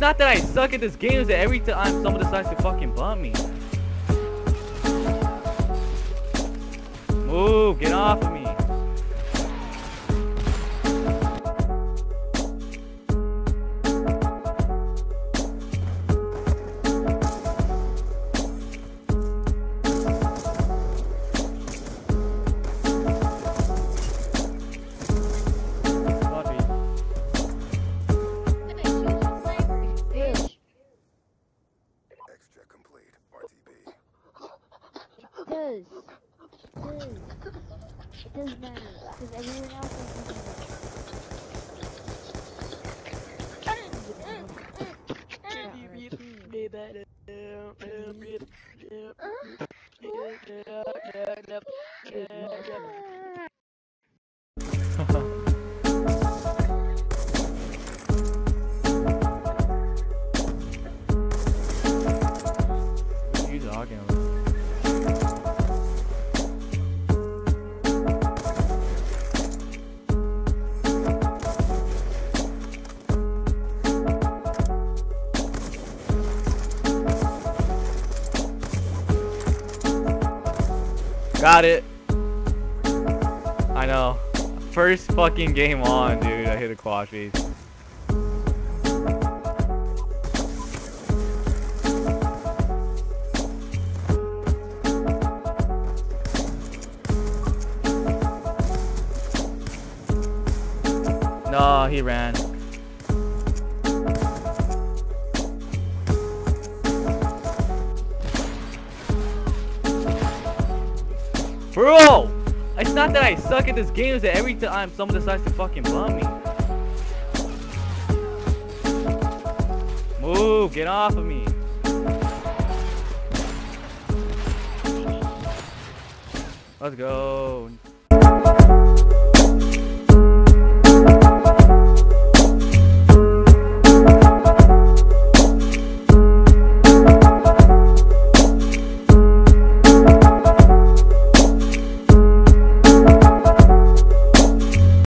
not that I suck at this game, it's that every time someone decides to fucking bump me. Move, get off of me. Does. Does. It does matter. Because everyone else is What Got it. I know. First fucking game on, dude. I hit a quad face. No, he ran. Bro! It's not that I suck at this game, it's that every time someone decides to fucking bump me. Move, get off of me. Let's go.